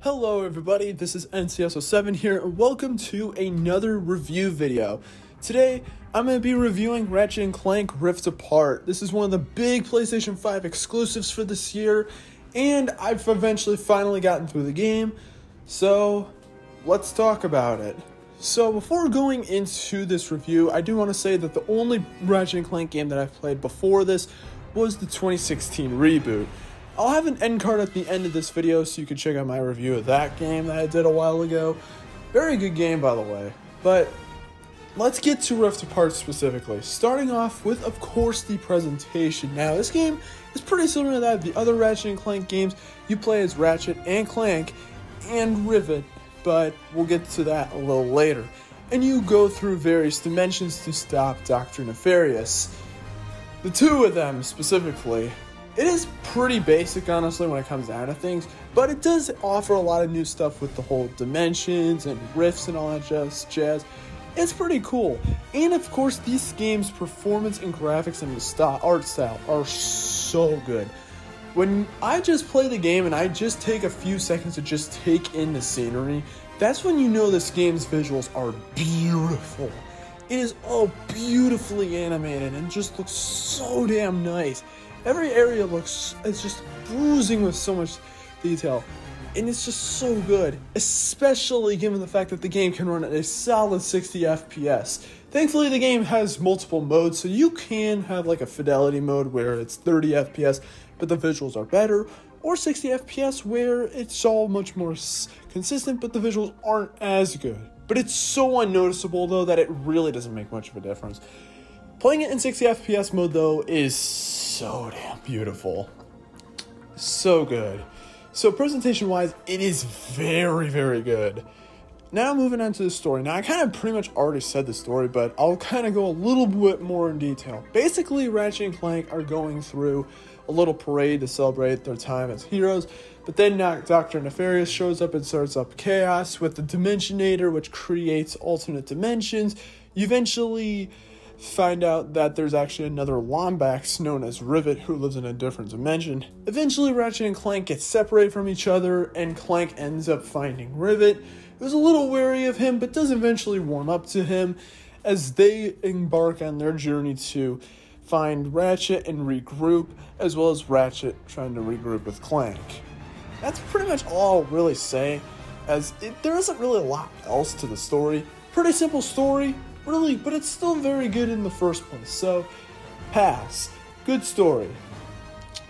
Hello everybody, this is NCS07 here and welcome to another review video. Today, I'm going to be reviewing Ratchet & Clank Rift Apart. This is one of the big PlayStation 5 exclusives for this year, and I've eventually finally gotten through the game, so let's talk about it. So before going into this review, I do want to say that the only Ratchet & Clank game that I've played before this was the 2016 reboot. I'll have an end card at the end of this video so you can check out my review of that game that I did a while ago. Very good game, by the way. But let's get to Rift Apart specifically. Starting off with, of course, the presentation. Now, this game is pretty similar to that of the other Ratchet and Clank games. You play as Ratchet and Clank and Rivet, but we'll get to that a little later. And you go through various dimensions to stop Dr. Nefarious. The two of them specifically it is pretty basic, honestly, when it comes down to things, but it does offer a lot of new stuff with the whole dimensions and rifts and all that just jazz. It's pretty cool. And of course, these games' performance and graphics and the art style are so good. When I just play the game and I just take a few seconds to just take in the scenery, that's when you know this game's visuals are beautiful. It is all beautifully animated and just looks so damn nice. Every area looks, it's just bruising with so much detail. And it's just so good, especially given the fact that the game can run at a solid 60 FPS. Thankfully, the game has multiple modes, so you can have like a fidelity mode where it's 30 FPS, but the visuals are better, or 60 FPS where it's all much more consistent, but the visuals aren't as good. But it's so unnoticeable though that it really doesn't make much of a difference. Playing it in 60 FPS mode though is so damn beautiful. So good. So presentation wise, it is very, very good. Now moving on to the story. Now I kind of pretty much already said the story, but I'll kind of go a little bit more in detail. Basically, Ratchet and Clank are going through a little parade to celebrate their time as heroes, but then Dr. Nefarious shows up and starts up chaos with the Dimensionator, which creates alternate dimensions. Eventually find out that there's actually another Lombax known as Rivet who lives in a different dimension. Eventually, Ratchet and Clank get separated from each other, and Clank ends up finding Rivet, who's a little wary of him but does eventually warm up to him as they embark on their journey to find Ratchet and regroup, as well as Ratchet trying to regroup with Clank. That's pretty much all I'll really say, as it, there isn't really a lot else to the story. Pretty simple story, really, but it's still very good in the first place. So, pass. Good story.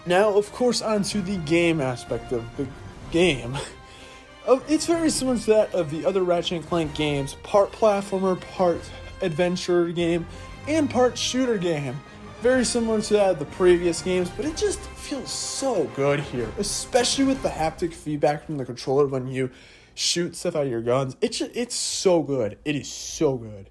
Now, of course, onto the game aspect of the game. it's very similar to that of the other Ratchet and Clank games part platformer, part adventure game, and part shooter game. Very similar to that of the previous games, but it just feels so good here, especially with the haptic feedback from the controller when you shoot stuff out of your guns. It's it's so good. It is so good.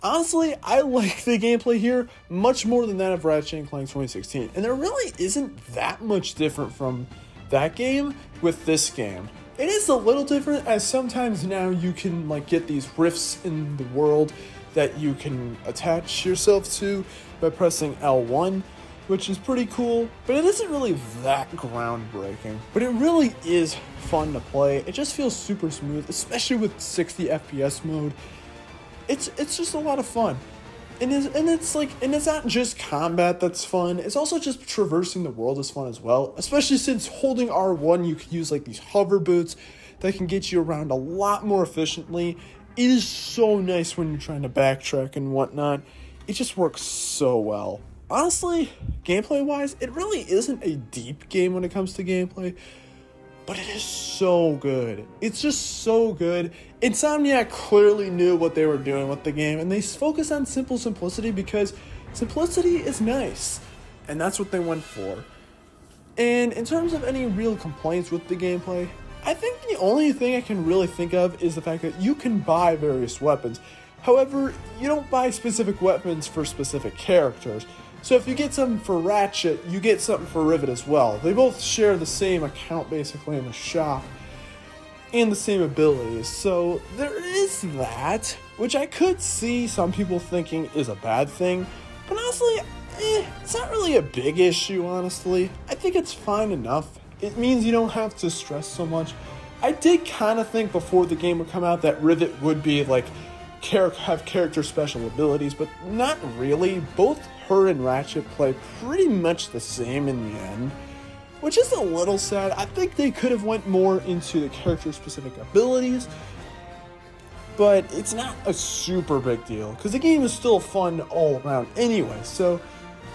Honestly, I like the gameplay here much more than that of Ratchet and Clank 2016, and there really isn't that much different from that game with this game. It is a little different as sometimes now you can like get these rifts in the world that you can attach yourself to by pressing L1, which is pretty cool, but it isn't really that groundbreaking. But it really is fun to play. It just feels super smooth, especially with 60 FPS mode it's it's just a lot of fun. And it's, and it's like and it's not just combat that's fun. It's also just traversing the world is fun as well. Especially since holding R1 you can use like these hover boots that can get you around a lot more efficiently. It is so nice when you're trying to backtrack and whatnot. It just works so well. Honestly, gameplay wise, it really isn't a deep game when it comes to gameplay but it is so good. It's just so good. Insomniac clearly knew what they were doing with the game, and they focus on simple simplicity because simplicity is nice, and that's what they went for. And in terms of any real complaints with the gameplay, I think the only thing I can really think of is the fact that you can buy various weapons. However, you don't buy specific weapons for specific characters. So if you get something for Ratchet, you get something for Rivet as well. They both share the same account basically in the shop and the same abilities. So there is that, which I could see some people thinking is a bad thing. But honestly, eh, it's not really a big issue, honestly. I think it's fine enough. It means you don't have to stress so much I did kind of think before the game would come out that Rivet would be like have character special abilities, but not really. Both her and Ratchet play pretty much the same in the end, which is a little sad. I think they could have went more into the character specific abilities, but it's not a super big deal because the game is still fun all around anyway. So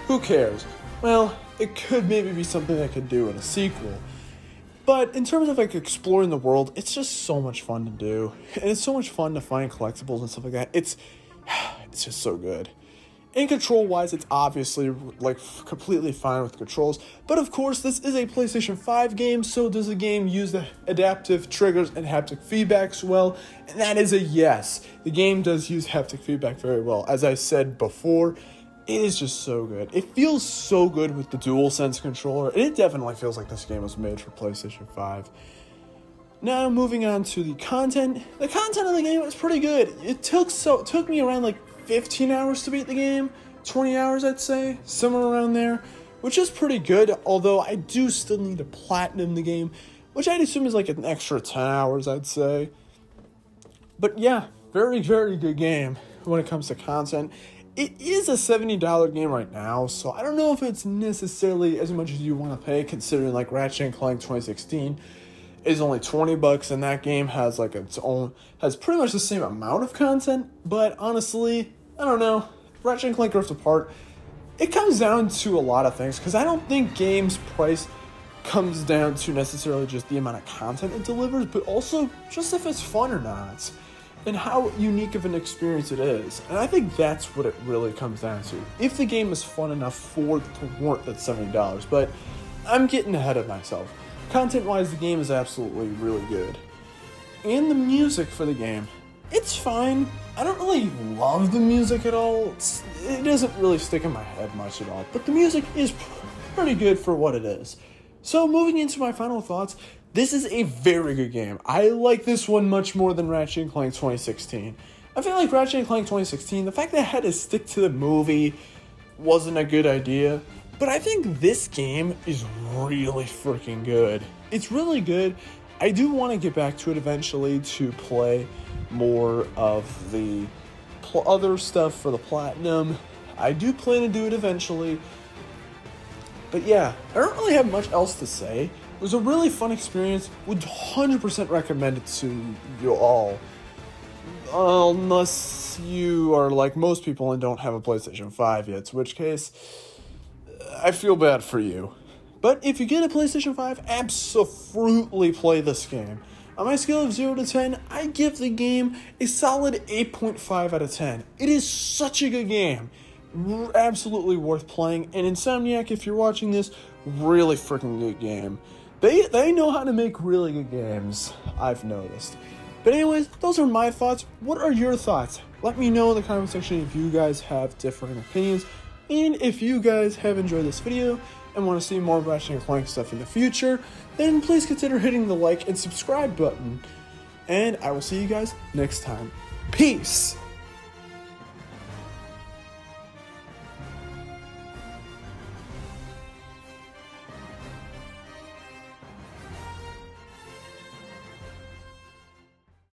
who cares? Well, it could maybe be something I could do in a sequel. But in terms of like exploring the world, it's just so much fun to do, and it's so much fun to find collectibles and stuff like that. It's it's just so good. In control wise, it's obviously like completely fine with controls, but of course, this is a PlayStation 5 game, so does the game use the adaptive triggers and haptic feedbacks well? And that is a yes. The game does use haptic feedback very well. As I said before, it is just so good. It feels so good with the DualSense controller. It definitely feels like this game was made for PlayStation 5. Now moving on to the content. The content of the game was pretty good. It took so it took me around like 15 hours to beat the game. 20 hours I'd say, somewhere around there, which is pretty good, although I do still need to platinum the game, which I'd assume is like an extra 10 hours I'd say. But yeah, very very good game when it comes to content it is a $70 game right now, so I don't know if it's necessarily as much as you want to pay considering like Ratchet and Clank 2016 is only 20 bucks and that game has like its own has pretty much the same amount of content, but honestly, I don't know. Ratchet and Clank Rift Apart it comes down to a lot of things cuz I don't think games price comes down to necessarily just the amount of content it delivers, but also just if it's fun or not and how unique of an experience it is. And I think that's what it really comes down to. If the game is fun enough for to warrant that $70, but I'm getting ahead of myself. Content wise, the game is absolutely really good. And the music for the game, it's fine. I don't really love the music at all. It's, it doesn't really stick in my head much at all, but the music is pretty good for what it is. So, moving into my final thoughts, this is a very good game. I like this one much more than Ratchet and Clank 2016. I feel like Ratchet and Clank 2016, the fact that it had to stick to the movie wasn't a good idea. But I think this game is really freaking good. It's really good. I do want to get back to it eventually to play more of the other stuff for the platinum. I do plan to do it eventually. But yeah, I don't really have much else to say. It was a really fun experience. Would 100% recommend it to you all. Unless you are like most people and don't have a PlayStation 5 yet, in which case, I feel bad for you. But if you get a PlayStation 5, absolutely play this game. On my scale of 0 to 10, I give the game a solid 8.5 out of 10. It is such a good game. Absolutely worth playing. And Insomniac, if you're watching this, really freaking good game. They they know how to make really good games. I've noticed. But anyways, those are my thoughts. What are your thoughts? Let me know in the comment section if you guys have different opinions. And if you guys have enjoyed this video and want to see more Ratchet Clank stuff in the future, then please consider hitting the like and subscribe button. And I will see you guys next time. Peace!